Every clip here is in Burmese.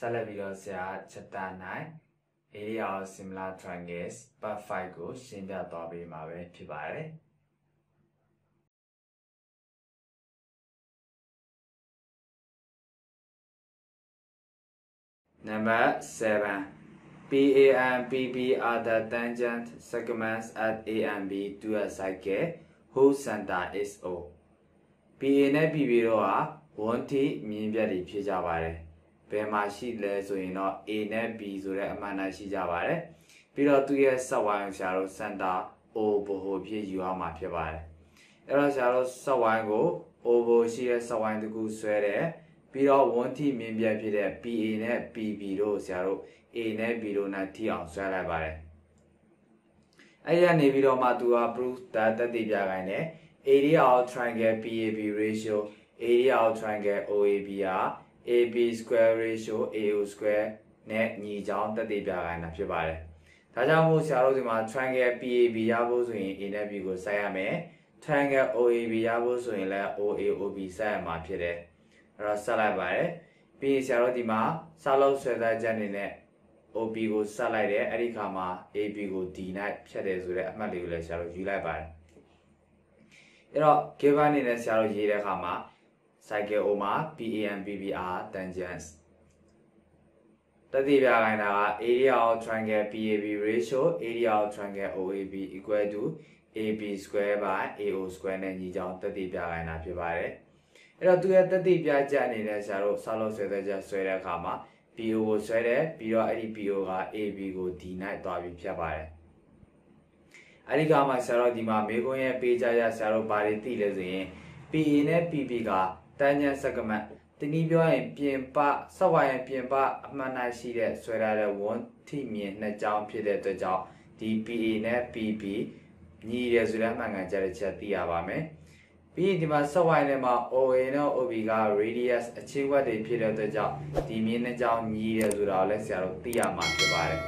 အားလုံးပဲမင်္ဂလာပါဆက်လက်ပြီးတော့ဆရာ chapter 9 area of similar triangles part 5ကိုရှင်းပြသွားပေးမှာပဲဖြစ်ပါတယ်နံပါတ်7 PAN PB are the tangent segments at A and B to a cycle whose center is O PA နဲ့ PB တို့ဟာ1ထိမြင်ပြတ်တွေဖြစ်ကြပါတယ် ဘယ်မှာရှိလဲဆိုရင်တော့ A နဲ့ B ဆိုတဲ့အမှန်တမ်းရှိကြပါတယ်ပြီးတော့သူရဲ့ဆက်ဝိုင်းဆရာတို့ center O ဘို့ဖြစ်ယူရမှာဖြစ်ပါတယ်အဲ့တော့ဆရာတို့ဆက်ဝိုင်းကို O ဘို့ရှိတဲ့ဆက်ဝိုင်းတစ်ခုဆွဲတယ်ပြီးတော့1ထိမြင်ပြတ်ဖြစ်တဲ့ PA နဲ့ PB တို့ဆရာတို့ A နဲ့ B တို့နဲ့ထိအောင်ဆွဲလိုက်ပါတယ်အဲ့ရနေပြီးတော့မှသူက proof တသက်တည်ပြခိုင်းတယ် area of triangle PAB ratio area of triangle OAB ဟာ AB square ratio AO square နဲ့ညီကြောင်းတက်တည်ပြခိုင်းတာဖြစ်ပါတယ်။ဒါကြောင့်မို့ဆရာတို့ဒီမှာ triangle PAB ရဖို့ဆိုရင် A နဲ့ B ကိုဆက်ရမယ်။ triangle OAB ရဖို့ဆိုရင်လည်း OAOB ဆက်ရမှာဖြစ်တယ်။အဲ့တော့ဆက်လိုက်ပါတယ်။ပြီးရင်ဆရာတို့ဒီမှာစလုံးဆွဲသားချက်အနေနဲ့ OB ကိုဆက်လိုက်တယ်အဲ့ဒီခါမှာ AB ကို D နဲ့ဖြတ်တယ်ဆိုတဲ့အမှတ်လေးကိုလည်းဆရာတို့ယူလိုက်ပါတယ်အဲ့တော့ given အနေနဲ့ဆရာတို့ရေးတဲ့အခါမှာ cycle O မှာ PAN PBR tangents တတိပြခိုင်းတာက area of triangle PAB ratio area of triangle OAB equal to AB square by AO square နဲ့ညီကြောင်းတတိပြခိုင်းတာဖြစ်ပါတယ်အဲ့တော့သူရဲ့တတိပြချက်အနေနဲ့ဆရာတို့ဆောက်လုပ်ဆွဲတဲ့ချက်ဆွဲတဲ့အခါမှာ PO ကိုဆွဲတယ်ပြီးတော့အဲ့ဒီ PO က AB ကို D နဲ့တွားပြီးဖြတ်ပါတယ်အဲ့ဒီကမှဆရာတော်ဒီမှာမေကွန်းရဲ့ပေးကြရဆရာတော်ဘာတွေသိလဲဆိုရင် PA နဲ့ PP က တန်းညံစကမတ်တနည်းပြောရင်ပြင်ပစောက်ဝိုင်းပြင်ပအမှန်တိုင်းရှိတဲ့ဆွဲထားတဲ့ဝန်ထိမြင်နှစ်ကြောင်းဖြစ်တဲ့အတွက်ကြောင့်ဒီ PA နဲ့ PP ညီရဆိုတဲ့မှန်ကန်ကြတဲ့ချက်သိရပါမယ်ပြီးရင်ဒီမှာစောက်ဝိုင်းထဲမှာ OA နဲ့ OB က radius အခြေဝက်တွေဖြစ်တဲ့အတွက်ကြောင့်ဒီမြင်နှစ်ကြောင်းညီရဆိုတာကိုလည်းဆရာတို့သိရမှာဖြစ်ပါတယ်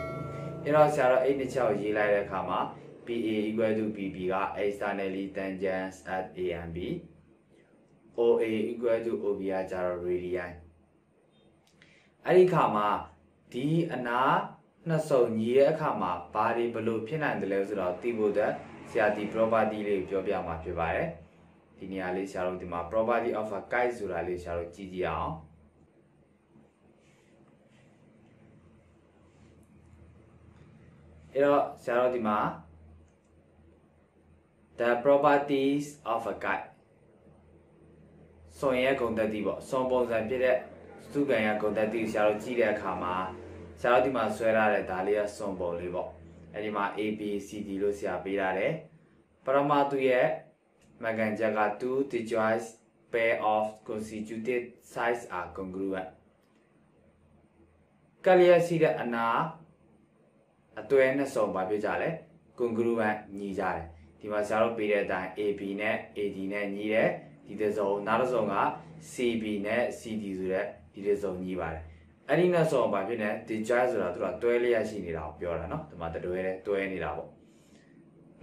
အဲတော့ဆရာတို့အဲ့ဒီချက်ကိုရေးလိုက်တဲ့အခါမှာ PA equal to PP က externally tangents at A and B OA equal to OB ကကြတော့ radii အဲ့ဒီခါမှာဒီအနာနှစ်စုံညီတဲ့အခါမှာဘာတွေဘလို့ဖြစ်နိုင်တယ်လဲဆိုတော့သိဖို့အတွက်ဆရာဒီ property လေးပြောပြမှာဖြစ်ပါတယ်ဒီနေရာလေးဆရာတို့ဒီမှာ property of a kite ဆိုတာလေးဆရာတို့ကြည့်ကြည့်အောင်အဲ့တော့ဆရာတို့ဒီမှာ the properties of a guide စွန်ရဲ့ဂုဏ်သက်တည်ပေါ့စွန်ပုံစံဖြစ်တဲ့စုကံရဲ့ဂုဏ်သက်တည်ဆရာတို့ကြည့်တဲ့အခါမှာဆရာတို့ဒီမှာဆွဲထားတဲ့ဒါလေးကစွန်ပုံလေးပေါ့အဲ့ဒီမှာ A B C D လို့ဆရာပေးထားတယ်ပရမသူရဲ့မကန်ချက်က two disjoint pair of constituted sides are congruent ကလျက်ရှိတဲ့အနာအတွဲနဲ့စုံပါပြကြလဲ congruent ညီကြတယ်ဒီမှာဆရာတို့ပေးတဲ့အတိုင်း AB နဲ့ AD နဲ့ညီတယ် ဒီတစ်စုံနောက်တစ်စုံက CB နဲ့ CD ဆိုတဲ့ဒီတစ်စုံညီပါတယ်အဲ့ဒီနဲ့ဆိုဘာဖြစ်လဲ digit ဆိုတာသူကတွဲလျက်ရှိနေတာကိုပြောတာเนาะဒီမှာတွဲတယ်တွဲနေတာပေါ့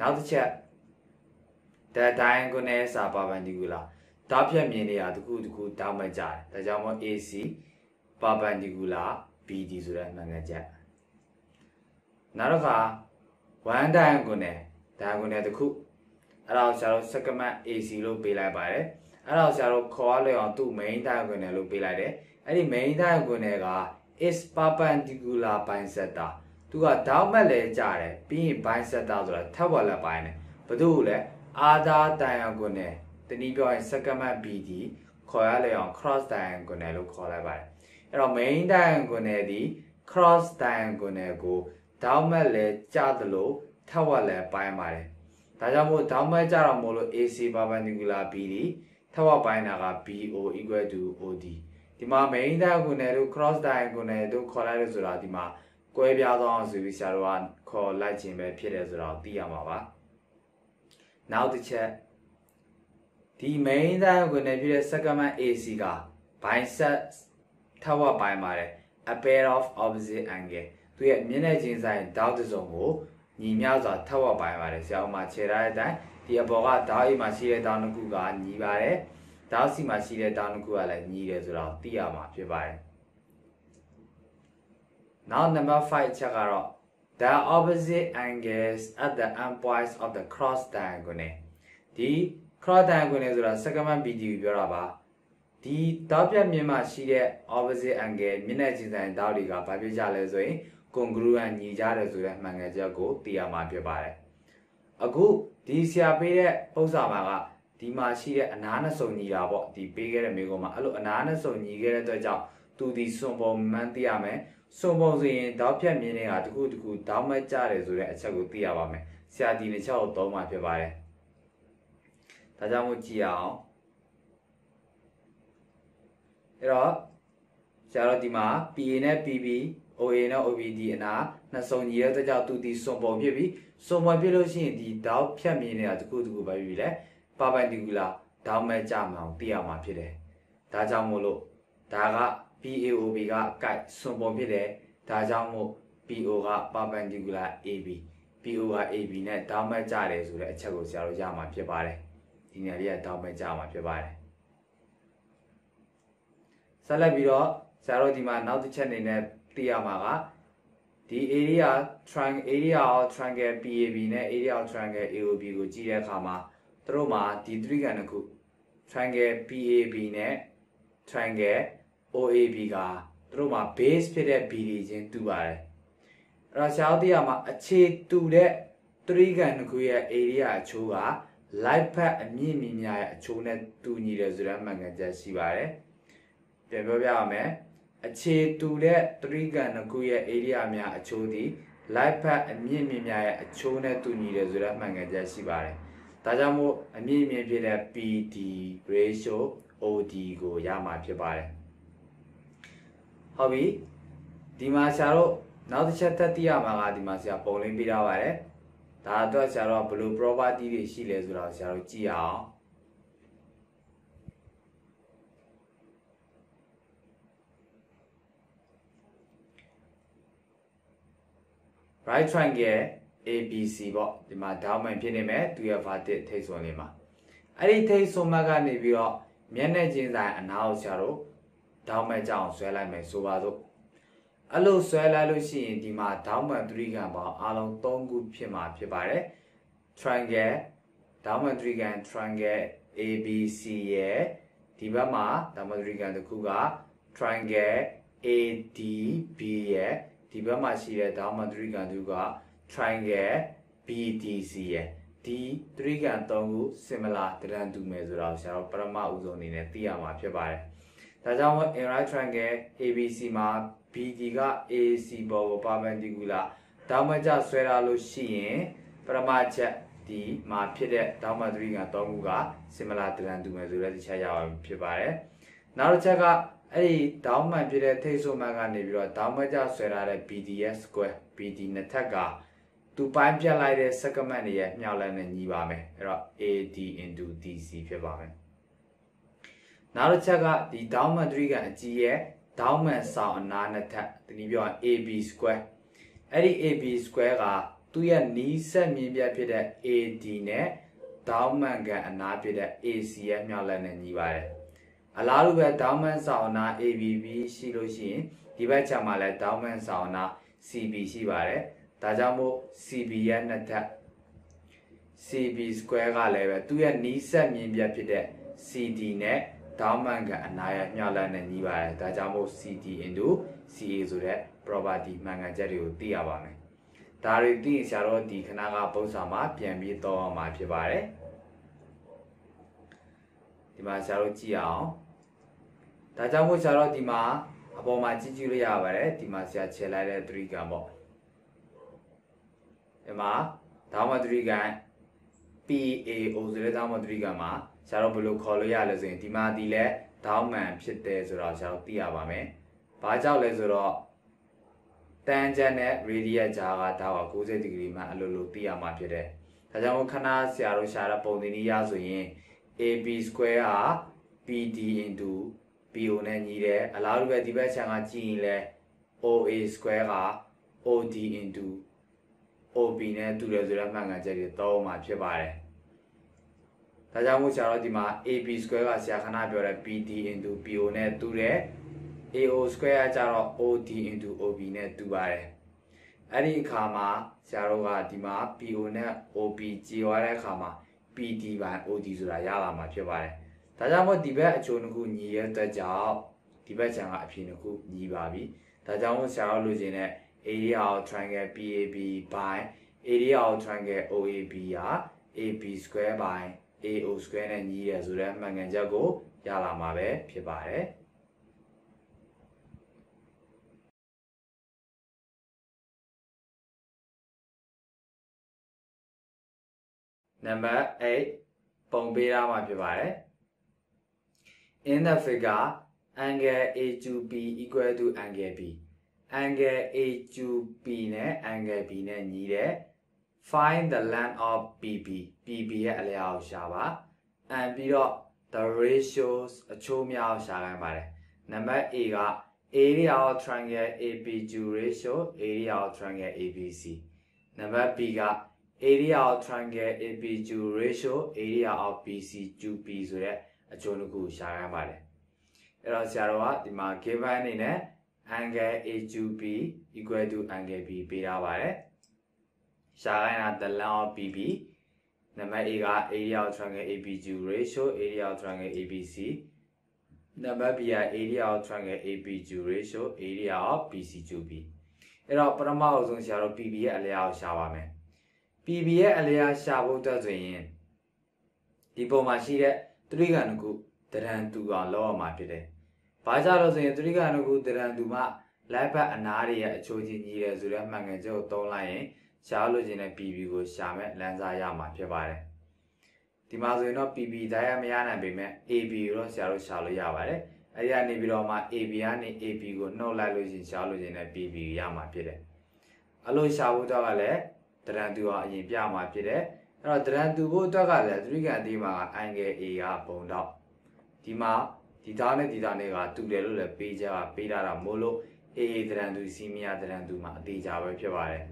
နောက်တစ်ချက် the diagonals are perpendicular တားဖြတ်မြင်နေတာတခုတခုတောင်းမကြတယ်ဒါကြောင့်မို့ AC perpendicular BD ဆိုတဲ့မှန်ကန်ချက်နောက်တစ်ခါ one diagonal diagonal တစ်ခု အဲ့ဒါကိုဆရာတို့ segment AC လို့ပေးလိုက်ပါတယ်အဲ့ဒါကိုဆရာတို့ခေါ်ရလဲအောင်သူ့ main diagonal လို့ပေးလိုက်တယ်အဲ့ဒီ main diagonal က is perpendicular bisector သူကတောင်းမက်လဲကြတယ်ပြီးရင် bisector ဆိုတာထပ်ဝက်လက်ပိုင်းတယ်ဘာလို့လဲ other diagonal တနည်းပြောရင် segment BD ခေါ်ရလဲအောင် cross diagonal လို့ခေါ်လိုက်ပါတယ်အဲ့တော့ main diagonal ဒီ cross diagonal ကိုတောင်းမက်လဲကြသလိုထပ်ဝက်လဲပိုင်းပါတယ် ဒါကြောင့်မို့ဒေါင်းမဲကြတော့မို့လို့ AC perpendicular BD ထပ်ဝက်ပိုင်းတာက BO equal to OD ဒီမှာ main diagonal တို့ cross diagonal တို့ခေါ်လိုက်လို့ဆိုတာဒီမှာကွဲပြားသောအောင်ဆိုပြီးဆရာတို့ကခေါ်လိုက်ခြင်းပဲဖြစ်တယ်ဆိုတော့သိရမှာပါနောက်တစ်ချက်ဒီ main diagonal ဖြစ်တဲ့ segment AC က bisect ထပ်ဝက်ပိုင်းပါတယ် a pair of opposite angle သူရဲ့မျက်နှာချင်းဆိုင်ဒေါက်တစ်စုံကို ညီမျှစွာထပ်ဝက်ပိုင်းပါတယ်ဆရာဦးမှာခြေထားတဲ့အတိုင်းဒီအပေါ်ကဓာတ်အိမ်မှာရှိတဲ့ဓာတ်နှစ်ခုကညီပါတယ်တောက်စီမှာရှိတဲ့တောင်းတစ်ခုကလည်းညီတယ်ဆိုတော့သိရမှာဖြစ်ပါတယ်နောက် number 5ချက်ကတော့ the opposite angles at the endpoints of the cross diagonal ဒီ cross diagonal ဆိုတာ segment BDU ပြောတာပါဒီတောက်ပြတ်မြင်မှရှိတဲ့ opposite angle မျက်နှာချင်းဆိုင်တောက်တွေကဘာဖြစ်ကြလဲဆိုရင် congruent ညီကြတယ်ဆိုတဲ့မှန်ကန်ချက်ကိုသိရမှာဖြစ်ပါတယ်အခုဒီဆရာပေးတဲ့ပုံစံမှာကဒီမှာရှိတဲ့အနားနဲ့စုံညီတာပေါ့ဒီပေးခဲ့တဲ့မိကုံမှာအဲ့လိုအနားနဲ့စုံညီခဲ့တဲ့အတွက်ကြောင့်သူဒီစွန်ပုံမှန်သိရမယ်စွန်ပုံဆိုရင်တောက်ဖြတ်မြင်နေတာတခုတခုတောင်းမကြတယ်ဆိုတဲ့အချက်ကိုသိရပါမယ်ဆရာဒီနှစ်ချက်ကိုသုံးမှာဖြစ်ပါတယ်ဒါကြောင့်မို့ကြည့်အောင်အဲ့တော့ဆရာတို့ဒီမှာ PA နဲ့ PB OA နဲ့ OBD အနာနှစ်စုံညီတဲ့အတွက်ကြောင့်သူဒီစွန်ပုံဖြစ်ပြီးစွန်ပုံဖြစ်လို့ရှိရင်ဒီတောက်ဖြတ်မြင်နေတာတခုတခုပဲပြီလေပါပန်တီကူလာဒေါင်းမဲ့ကြမအောင်သိရမှာဖြစ်တယ်။ဒါကြောင့်မို့လို့ဒါက PAOB က guide စွန်ပုံဖြစ်တယ်။ဒါကြောင့်မို့ PO က perpendicular AB PO က AB နဲ့ဒေါင်းမဲ့ကြတယ်ဆိုတဲ့အချက်ကိုဆရာတို့ရမှာဖြစ်ပါတယ်။ဒီနေရာလေးကဒေါင်းမဲ့ကြမှာဖြစ်ပါတယ်။ဆက်လက်ပြီးတော့ဆရာတို့ဒီမှာနောက်တစ်ချက်အနေနဲ့ သိရမှာကဒီ area triangle area of triangle PAB နဲ့ area of triangle AOB ကိုကြည့်တဲ့အခါမှာသူတို့မှာဒီသတိကံတစ်ခု triangle PAB နဲ့ triangle OAB ကသူတို့မှာ base ဖြစ်တဲ့ BD ချင်းတူပါတယ်အဲ့တော့ဆရာတို့သိရမှာအခြေတူတဲ့သတိကံတစ်ခုရဲ့ area အချိုးက light path အမြင့်မြင့်များရဲ့အချိုးနဲ့တူညီတယ်ဆိုတဲ့မှန်ကန်ချက်ရှိပါတယ်ပြန်ပြောပြရမယ် အခြေတူတဲ့သတိကံတစ်ခုရဲ့ area များအချိုးသည် light path အမြင့်မြင့်များရဲ့အချိုးနဲ့တူညီတယ်ဆိုတဲ့မှန်ကန်ချက်ရှိပါတယ်ဒါကြောင့်မို့အမြင့်မြင့်ဖြစ်တဲ့ PD ratio OD ကိုရမှာဖြစ်ပါတယ်ဟုတ်ပြီဒီမှာဆရာတို့နောက်တစ်ချက်သက်သိရမှာကဒီမှာဆရာပုံလင်းပြထားပါတယ်ဒါအတွက်ဆရာတို့ဘယ်လို property တွေရှိလဲဆိုတော့ဆရာတို့ကြည့်အောင် right triangle ABC ပေါ့ဒီမှာ diamond ဖြစ်နေမယ်သူရဲ့ vertex ထိပ်စွန်လေးမှာအဲ့ဒီထိပ်စွန်မကနေပြီးတော့မျက်နှာချင်းဆိုင်အနာကိုဆရာတို့ diamond ကြောင်ဆွဲလိုက်မယ်ဆိုပါစို့အဲ့လိုဆွဲလိုက်လို့ရှိရင်ဒီမှာ diamond 3ကံပေါင်းအားလုံး3ခုဖြစ်မှာဖြစ်ပါတယ် triangle diamond 3ကံ triangle ABC ရဲ့ဒီဘက်မှာ diamond 3ကံတစ်ခုက triangle ADB ရဲ့ ဒီဘက်မှာရှိတဲ့ Dharma သရိကံသူက triangle BDC ရဲ့ဒီသရိကံ၃ခု similar တရန်တူမယ်ဆိုတော့ဆရာတို့ပရမဥဆုံးအနေနဲ့သိရမှာဖြစ်ပါတယ်။ဒါကြောင့် in right triangle ABC မှာ BD က AC ပေါ်ကို perpendicular ဒေါမကျဆွဲထားလို့ရှိရင်ပရမချက်ဒီမှာဖြစ်တဲ့ဒေါမသရိကံ၃ခုက similar တရန်တူမယ်ဆိုတဲ့ဒီချက်ရအောင်ဖြစ်ပါတယ်။နောက်တစ်ချက်က အဲ့ဒီဒေါင်းမှန်ဖြစ်တဲ့ထိတ်ဆိုးမှန်ကနေပြီးတော့ဒေါင်းမကြဆွဲထားတဲ့ BDS square BD နှစ်ထပ်ကသူပိုင်းပြတ်လိုက်တဲ့ segment တွေရဲ့မြောက်လက်နဲ့ညီပါမယ်အဲ့တော့ AD into DC ဖြစ်ပါမယ်နောက်တစ်ချက်ကဒီဒေါင်းမှန်3ကအကြီးရဲ့ဒေါင်းမှန်ဆောင်အနားနှစ်ထပ်တနည်းပြောရင် AB square အဲ့ဒီ AB square ကသူ့ရဲ့နီးစပ်မြင်ပြဖြစ်တဲ့ AD နဲ့ဒေါင်းမှန်ကအနားဖြစ်တဲ့ AC ရဲ့မြောက်လက်နဲ့ညီပါတယ် အလားတူပဲဒေါင်းမန်ဆောင်နာ ABB ရှိလို့ရှိရင်ဒီဘက်ခြမ်းမှာလည်းဒေါင်းမန်ဆောင်နာ CB ရှိပါတယ်ဒါကြောင့်မို့ CB ရဲ့နှစ်ထပ် CB square ကလည်းပဲသူ့ရဲ့နီးစပ်မြင်ပြဖြစ်တဲ့ CD နဲ့ဒေါင်းမန်ကအနာရညှောက်လက်နဲ့ညီးပါတယ်ဒါကြောင့်မို့ CD into CA ဆိုတဲ့ property မှန်ကန်ချက်တွေကိုသိရပါမယ်ဒါတွေသိရင်ဆရာတို့ဒီခဏကပုံစံမှာပြန်ပြီးတော့အောင်မှာဖြစ်ပါတယ်ဒီမှာဆရာတို့ကြည့်အောင် ဒါကြောင့်မို့ဆရာတို့ဒီမှာအပေါ်မှာကြည့်ကြည့်လို့ရပါတယ်ဒီမှာဆရာခြေလိုက်တဲ့3ကံပေါ့ဒီမှာဒါမှ3ကံ PAO ဆိုတဲ့ဒါမှ3ကံမှာဆရာတို့ဘယ်လိုခေါ်လို့ရလဲဆိုရင်ဒီမှာဒီလဲဒေါင်းမှန်ဖြစ်တယ်ဆိုတော့ဆရာတို့သိရပါမယ်။ဘာကြောင့်လဲဆိုတော့တန်ဂျန်နဲ့ radius ကြားကဒါက90ဒီဂရီမှအလိုလိုသိရမှာဖြစ်တယ်။ဒါကြောင့်ခဏဆရာတို့ရှာတဲ့ပုံသင်နည်းရဆိုရင် AB square ဟာ PD into BO နဲ့ညီတယ်အလားတူပဲဒီဘက်ခြမ်းကကြည့်ရင်လဲ OA square က OD into OB နဲ့တူတယ်ဆိုတဲ့မှန်ကန်ချက်တွေသုံးမှာဖြစ်ပါတယ်ဒါကြောင့်မို့ဆရာတို့ဒီမှာ AB square ကဆရာခဏပြောတဲ့ BD PO နဲ့တူတယ် AO square ကကြတော့ OD OB နဲ့တူပါတယ်အဲ့ဒီအခါမှာဆရာတို့ကဒီမှာ PO နဲ့ OB ကြည်သွားတဲ့အခါမှာ PD by OD ဆိုတာရလာမှာဖြစ်ပါတယ် ဒါကြောင့်မို့ဒီဘက်အချိုးတစ်ခုညီရဲ့အတွက်ကြောင့်ဒီဘက်ခြံကအဖြစ်တစ်ခုညီပါပြီဒါကြောင့်မို့ဆရာတို့လိုချင်တဲ့ area of triangle PAB by area of triangle OAB ဟာ AB square by AO square နဲ့ညီရဆိုတဲ့မှန်ကန်ချက်ကိုရလာမှာပဲဖြစ်ပါတယ်နံပါတ်8ပုံပေးရမှာဖြစ်ပါတယ် in the figure angle A to B equal to angle B angle A to B နဲ့ angle B နဲ့ညီတဲ့ find the length of BB BB ရဲ့အလျာကိုရှာပါအန်ပြီးတော့ the ratios အချိုးများကိုရှာခိုင်းပါတယ်နံပါတ် A က area of triangle ABQ ratio area of triangle ABC နံပါတ် B က area of triangle ABQ ratio area of BCQB ဆိုတဲ့ အချိုးတစ်ခုရှာခိုင်းပါတယ်အဲ့တော့ဆရာတော်ကဒီမှာ given အနေနဲ့ angle AQB equal to angle B ပေးထားပါတယ်ရှာခိုင်းတာ the length of BB နံပါတ် A က area of triangle ABQ ratio area of triangle ABC နံပါတ် B က area of triangle ABQ ratio area of BCQB အဲ့တော့ပထမအဆုံးဆရာတို့ PB ရဲ့အလျာကိုရှာပါမယ် PB ရဲ့အလျာရှာဖို့အတွက်ဆိုရင်ဒီပုံမှာရှိတဲ့ တရိကံတစ်ခုတရံတူအောင်လောက်အောင်မှာဖြစ်တယ်။ဘာကြလို့ဆိုရင်တရိကံတစ်ခုတရံတူမှလိုက်ဘက်အနားတွေရဲ့အချိုးချင်းကြီးတယ်ဆိုတဲ့မှန်ကန်ချက်ကိုသုံးလိုက်ရင်ရှားလို့ခြင်းနဲ့ PB ကိုရှာမဲ့လမ်းစာရမှာဖြစ်ပါတယ်။ဒီမှာဆိုရင်တော့ PB တိုင်းရမရနိုင်ပေမဲ့ AB ကိုတော့ဆရာတို့ရှာလို့ရပါတယ်။အဲဒီကနေပြီးတော့မှ AB ကနေ AB ကိုနှုတ်လိုက်လို့ရှင်ရှားလို့ခြင်းနဲ့ PB ရမှာဖြစ်တယ်။အလို့ရှာဖို့တော့ကလည်းတရံတူအောင်အရင်ပြမှာဖြစ်တယ်။ အဲ့တော့တရံတူဖို့အတွက်ကလည်းသတိကံဒီမှာ angle A ကပုံတော့ဒီမှာဒီသားနဲ့ဒီသားနဲ့ကတူတယ်လို့လည်းပေးကြပေးထားတာမို့လို့ AA တရံတူစီမီယာတရံတူမှာအသေးကြပဲဖြစ်ပါတယ်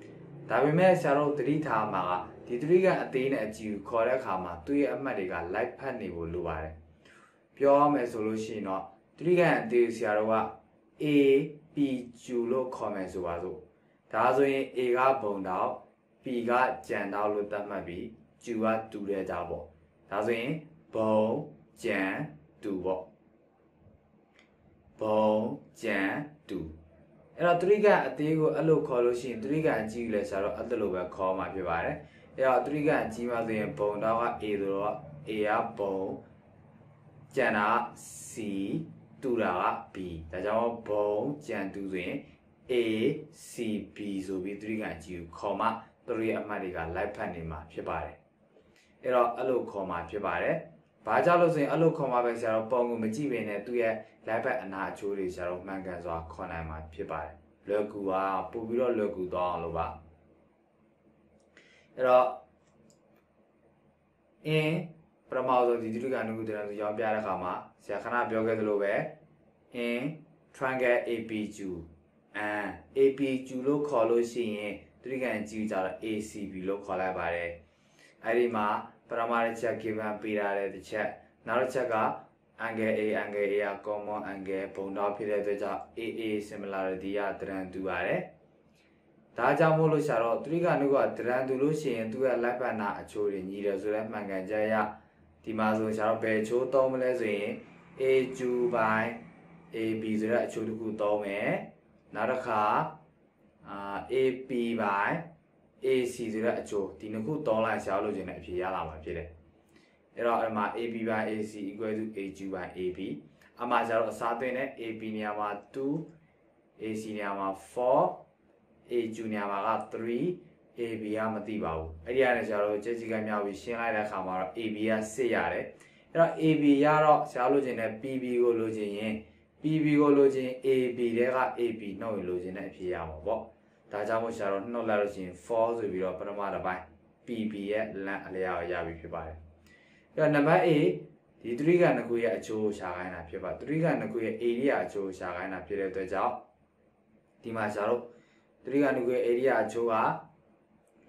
။ဒါပေမဲ့ဆရာတို့သတိထားမှာကဒီသတိကအသေးနဲ့အကြည့်ကိုခေါ်တဲ့အခါမှာသူ့ရဲ့အမှတ်တွေက live ဖတ်နေဖို့လိုပါတယ်ပြောရမယ်ဆိုလို့ရှိရင်တော့သတိကအသေးဆရာတို့က A P Q လို့ခေါ်မယ်ဆိုပါစို့ဒါဆိုရင် A ကဘုံတော့ P ကကြံတော့လို့သတ်မှတ်ပြီး Q ကတူတဲ့ကြပေါ့ဒါဆိုရင်ဘုံကြံတူပေါ့ဘုံကြံတူအဲ့တော့တရိကအသေးကိုအဲ့လိုခေါ်လို့ရှိရင်တရိကအကြီးလဲဆိုတော့အဲ့လိုပဲခေါ်မှာဖြစ်ပါတယ်အဲ့တော့တရိကအကြီးမှဆိုရင်ဘုံတော့က A ဆိုတော့ A ကဘုံကျန်တာ C တူတာက B ဒါကြောင့်ဘုံကျန်တူဆိုရင် A C B ဆိုပြီးတရိကအကြီးကိုခေါ်မှ သူတို့ရဲ့အမှတ်တွေက live ဖတ်နေမှာဖြစ်ပါတယ်အဲ့တော့အဲ့လိုခေါ်မှာဖြစ်ပါတယ်ဘာကြောင့်လို့ဆိုရင်အဲ့လိုခေါ်မှာပဲဆရာတော်ပုံကိုမကြည့်ဘဲနဲ့သူ့ရဲ့ live ဘက်အနာအချိုးတွေဆရာတော်မှန်ကန်စွာခေါ်နိုင်မှာဖြစ်ပါတယ်လွယ်ကူကပို့ပြီးတော့လွယ်ကူတော့အောင်လို့ပါအဲ့တော့အင်းပထမဆုံးဒီတိကနုကုတရံဆိုရောင်းပြတဲ့အခါမှာဆရာခဏပြောခဲ့သလိုပဲအင်း triangle APQ အမ် APQ လို့ခေါ်လို့ရှိရင် တိကံကြည့်ကြတော့ ACB လို့ခေါ်လိုက်ပါတယ်အဲ့ဒီမှာပရမတစ်ချက် given ပေးထားတဲ့တစ်ချက်နောက်တစ်ချက်က angle A angle A က common angle ပုံတော့ဖြစ်တဲ့အတွက်ကြောင့် AA similarity ကတရံတူပါတယ်ဒါကြောင့်မို့လို့ရှာတော့သူရိကနုကတရံတူလို့ရှိရင်သူကလိုက်ပတ်နာအချိုးတွေညီတယ်ဆိုတဲ့မှန်ကန်ချက်ရဒီမှာဆိုရှာတော့ဘယ်ချိုးသုံးမလဲဆိုရင် A2 by AB ဆိုတဲ့အချိုးတစ်ခုသုံးမယ်နောက်တစ်ခါ အာ AP by AC ဆိုတဲ့အချိုးဒီနှစ်ခုသုံးလိုက်ရှာလို့ခြင်းနဲ့အဖြေရလာမှာဖြစ်တယ်အဲ့တော့အဲ့မှာ AB by AC equal to AQ by AB အမှားကျတော့အစားသွင်းတဲ့ AB နေရာမှာ2 AC နေရာမှာ4 AQ နေရာမှာက3 AB ကမသိပါဘူးအဲ့ဒီကနေကျတော့ကြက်ကြီးကမြောက်ပြီးရှင်းလိုက်တဲ့အခါမှာတော့ AB က6ရတယ်အဲ့တော့ AB ရတော့ဆရာလို့ခြင်းနဲ့ PB ကိုလိုချင်ရင် PB ကိုလိုချင် AB တဲက AB နှုတ်ရင်လိုချင်တဲ့အဖြေရမှာပေါ့ ဒါကြောင့်မို့ဆရာတော့နှုတ်လိုက်လို့ရှိရင်4ဆိုပြီးတော့ပထမတစ်ပိုင်း PB ရဲ့လမ်းအလျာကိုရပြီဖြစ်ပါတယ်အဲ့တော့နံပါတ် A ဒီသတိကနှစ်ခုရဲ့အချိုးရှာခိုင်းတာဖြစ်ပါသတိကနှစ်ခုရဲ့ area အချိုးရှာခိုင်းတာဖြစ်တဲ့အတွက်ကြောင့်ဒီမှာရှာတော့သတိကနှစ်ခုရဲ့ area အချိုးက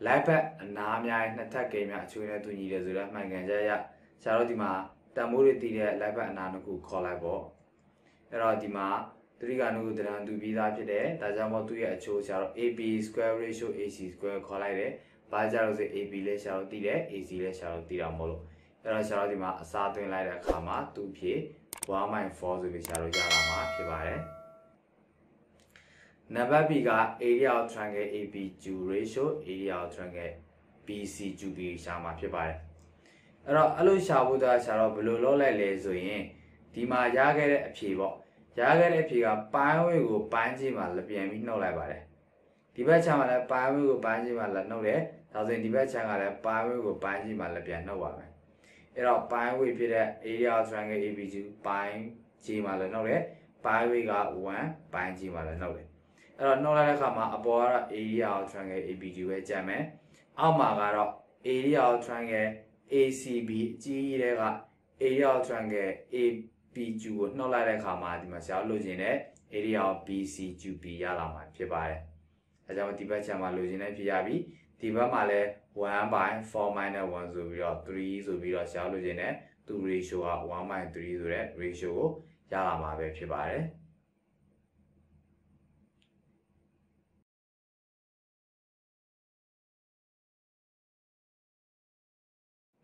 live back အနားများနှစ်ထပ်ကိန်းများအချိုးနဲ့တူညီတယ်ဆိုတော့မှန်ကန်ချက်ရဆရာတို့ဒီမှာတန်မိုးတွေတည်တဲ့လိုက်ဘက်အနာနှစ်ခုခေါ်လိုက်ပေါ့အဲ့တော့ဒီမှာ တရိကနုတရံသူပြီးသားဖြစ်တယ်ဒါကြောင့်မို့သူ့ရဲ့အချိုးဆရာတို့ AB square ratio AC square ခေါ်လိုက်တယ်ဘာကြလို့ဆို AB လဲဆရာတို့တည်တယ် AC လဲဆရာတို့တည်တာမဟုတ်လို့အဲ့တော့ဆရာတို့ဒီမှာအစားသွင်းလိုက်တဲ့အခါမှာသူ့ဖြစ်1.4ဆိုပြီးဆရာတို့ရလာမှာဖြစ်ပါတယ်နံပါတ် B က area of triangle ABQ ratio area of triangle BCQB ရှာမှာဖြစ်ပါတယ်အဲ့တော့အဲ့လိုရှာဖို့တော့ရှာတော့ဘယ်လိုလုပ်လိုက်လဲဆိုရင်ဒီမှာရခဲ့တဲ့အဖြေပေါ့ ရခဲ့တဲ့အဖြေကပိုင်းဝေးကိုပိုင်းကြီးမှာလပြန်ပြီးနှုတ်လိုက်ပါတယ်ဒီဘက်ခြမ်းမှာလည်းပိုင်းဝေးကိုပိုင်းကြီးမှာလည်းနှုတ်တယ်ဒါဆိုရင်ဒီဘက်ခြမ်းကလည်းပိုင်းဝေးကိုပိုင်းကြီးမှာလပြန်နှုတ်ပါမယ်အဲ့တော့ပိုင်းဝေးဖြစ်တဲ့ area of triangle ABQ ပိုင်းကြီးမှာလည်းနှုတ်တယ်ပိုင်းဝေးက1ပိုင်းကြီးမှာလည်းနှုတ်တယ်အဲ့တော့နှုတ်လိုက်တဲ့အခါမှာအပေါ်ကတော့ area of triangle ABQ ပဲကြံမယ်အောက်မှာကတော့ area of triangle ACB အကြီးကြီးတွေက area of triangle APQ ကိုနှုတ်လိုက်တဲ့အခါမှာဒီမှာဆရာလို့ခြင်းတဲ့ area of BCQB ရလာမှာဖြစ်ပါတယ်။အဲကြောင့်ဒီဘက်ခြမ်းမှာလိုချင်တဲ့ဖြစ်ရပြီ။ဒီဘက်မှာလည်း1 by 4 minus 1ဆိုပြီးတော့3ဆိုပြီးတော့ဆရာလိုချင်တဲ့သူ ratio က1 by 3ဆိုတဲ့ ratio ကိုရလာမှာပဲဖြစ်ပါတယ်။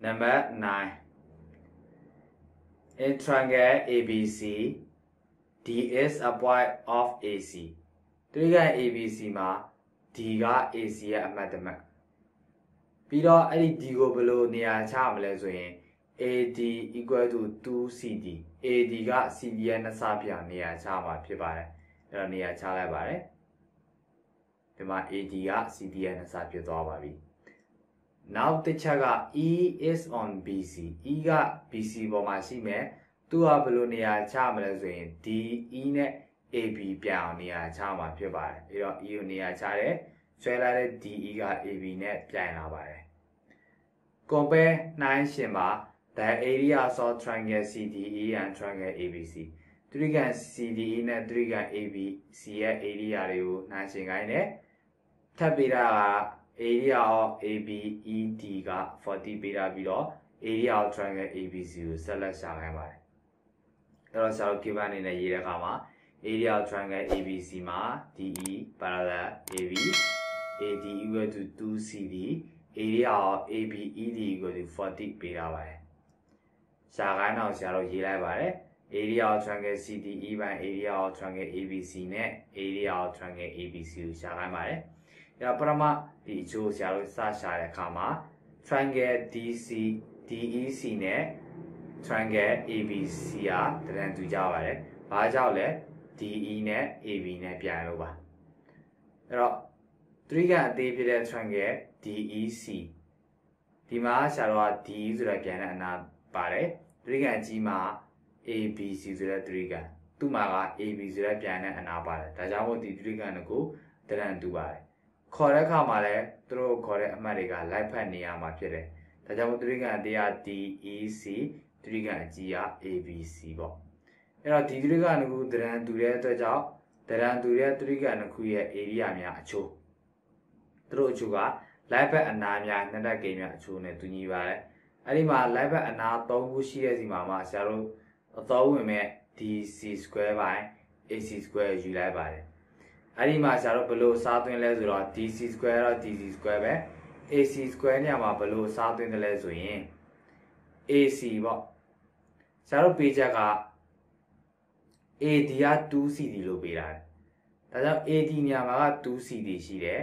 Number 9 In triangle ABC D is a point of AC တွေးကန် ABC မှာ D က AC ရဲ့အမှတ်တမဲ့ပြီးတော့အဲ့ဒီ D ကိုဘယ်လိုနေရာချမလဲဆိုရင် AD equal to 2CD AD က CD ရဲ့နှစ်ဆပြနေရာချမှာဖြစ်ပါတယ်အဲ့တော့နေရာချလိုက်ပါတယ်ဒီမှာ AD က CD ရဲ့နှစ်ဆဖြစ်သွားပါပြီနောက်တစ်ချက်က E is on BC E က BC ပေါ်မှာရှိမယ် သူကဘယ်လိုနေရာချမလဲဆိုရင် DE နဲ့ AB ပြန်အောင်နေရာချမှာဖြစ်ပါတယ်ပြီးတော့ E ကိုနေရာချတယ်ဆွဲလိုက်တဲ့ DE က AB နဲ့ပြန်လာပါတယ် compare နှိုင်းရှင်ပါ the area of triangle CDE and triangle ABC သူရိကန် CDE နဲ့သူရိကန် ABC ရဲ့ area တွေကိုနှိုင်းရှင်ခိုင်းတယ်ထပ်ပေးတာက area of ABED က40ပေးတာပြီးတော့ area of triangle ABC ကိုဆက်လက်ရှာခိုင်းပါတယ် အဲ့တော့ဆရာတို့ given အနေနဲ့ရေးတဲ့အခါမှာ area of triangle ABC မှာ DE parallel AB AD equal to 2CD area of ABED equal to 40ပေးထားပါတယ်ရှာခိုင်းတော့ဆရာတို့ရေးလိုက်ပါတယ် area of triangle CDE by area of triangle ABC နဲ့ area of triangle ABC ကိုရှာခိုင်းပါတယ်အဲ့တော့ပထမဒီအချိုးဆရာတို့စရှာတဲ့အခါမှာ triangle DC DEC နဲ့ triangle ABC ကတရံတူကြပါတယ်။ဘာကြောင့်လဲ DE နဲ့ AB နဲ့ပြန်လို့ပါ။အဲ့တော့တရိကအသေးဖြစ်တဲ့ triangle DEC ဒီမှာဆရာတော်က D ဆိုတဲ့ပြန်တဲ့အနာပါတယ်။တရိကအကြီးမှာ ABC ဆိုတဲ့တရိကသူ့မှာက AB ဆိုတဲ့ပြန်တဲ့အနာပါတယ်။ဒါကြောင့်မို့ဒီတရိကနကိုတရံတူပါတယ်။ခေါ်တဲ့အခါမှာလည်းသူတို့ခေါ်တဲ့အမှတ်တွေကလိုက်ဖက်နေရမှာဖြစ်တယ်။ဒါကြောင့်မို့တရိကအသေးက DEC တရိကအကြီးက ABC ပေါ့အဲ့တော့ဒီတရိကနှစ်ခုတရံတူတဲ့အတွက်ကြောင့်တရံတူတဲ့တရိကနှစ်ခုရဲ့ area များအချိုးသူတို့အချိုးက live back အနာများနှစ်တက်ကိန်းများအချိုးနဲ့တူညီပါတယ်အဲ့ဒီမှာ live back အနာ၃ခုရှိတဲ့စီမှာမှာဆရာတို့အတော်ဝင်မဲ့ DC square by AC square ယူလိုက်ပါတယ်အဲ့ဒီမှာဆရာတို့ဘယ်လိုစားသွင်းလဲဆိုတော့ DC square တော့ DC square ပဲ AC square ညမှာဘယ်လိုစားသွင်းတယ်လဲဆိုရင် AC ပေါ့ ဆရာတို့ပေးချက်က AD က 2CD လို့ပေးတာတယ်ဒါကြောင့် AD နေရာမှာက 2CD ရှိတယ်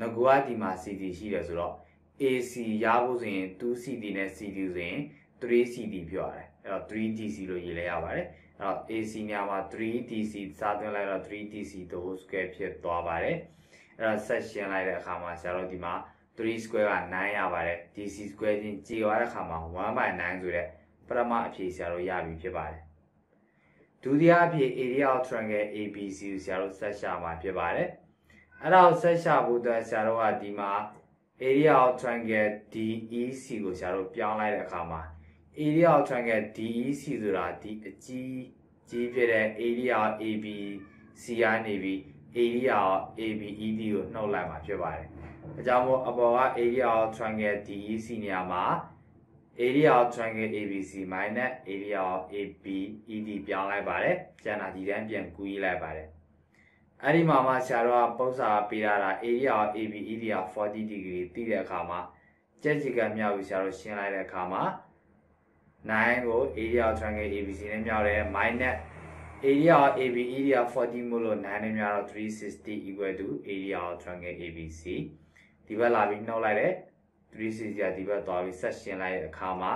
ငကူကဒီမှာ CD ရှိတယ်ဆိုတော့ AC ရဖို့ဆိုရင် 2CD နဲ့ CD ဆိုရင် 3CD ပြောရတယ်အဲ့တော့ 3DC လို့ရေးလိုက်ရပါတယ်အဲ့တော့ AC နေရာမှာ 3DC စားသွင်းလိုက်တော့ 3DC တို့ square ဖြစ်သွားပါတယ်အဲ့တော့ set ရှင်းလိုက်တဲ့အခါမှာဆရာတို့ဒီမှာ3 square က9ရပါတယ် DC square ချင်းကြည်သွားတဲ့အခါမှာ1/9ဆိုတဲ့ ပရမအဖြေဆရာတို့ရပြီဖြစ်ပါတယ်ဒုတိယအဖြေ area of triangle ABC ကိုဆရာတို့ဆက်ရှာမှာဖြစ်ပါတယ်အဲ့ဒါကိုဆက်ရှာဖို့အတွက်ဆရာတို့ကဒီမှာ area of triangle DEC ကိုဆရာတို့ပြောင်းလိုက်တဲ့အခါမှာ area of triangle DEC ဆိုတာဒီအကြီးကြီးဖြစ်တဲ့ area of ABC ကနေပြီး area of ABED ကိုနှုတ်လိုက်မှာဖြစ်ပါတယ်အကြောင်းမို့အပေါ်က area of triangle DEC နေရာမှာ area of triangle ABC minus area of AB ED ပြောင်းလိုက်ပါတယ်ကျန်တာဒီတန်းပြန်ကူးရေးလိုက်ပါတယ်အဲ့ဒီမှာမှဆရာတော်ကပုံစာပေးထားတာ area of AB ED က40 degree တိတဲ့အခါမှာကြက်ကြီးကမြောက်ပြီးဆရာတော်ရှင်းလိုက်တဲ့အခါမှာ9ကို area of triangle ABC နဲ့မြောက်တယ် minus area of AB area 40မို့လို့9နဲ့မြောက်တော့360 equal to area of triangle ABC ဒီဘက်လာပြီးနှုတ်လိုက်တယ် 360ကဒီဘက်သွားပြီးဆက်ရှင်းလိုက်တဲ့အခါမှာ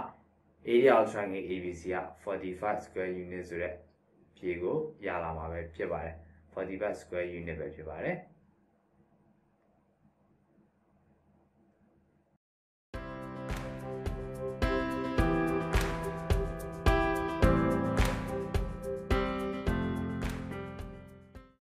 area of triangle ABC က45 square unit ဆိုတဲ့ဖြေကိုရလာမှာပဲဖြစ်ပါတယ်45 square unit ပဲဖြစ်ပါတယ်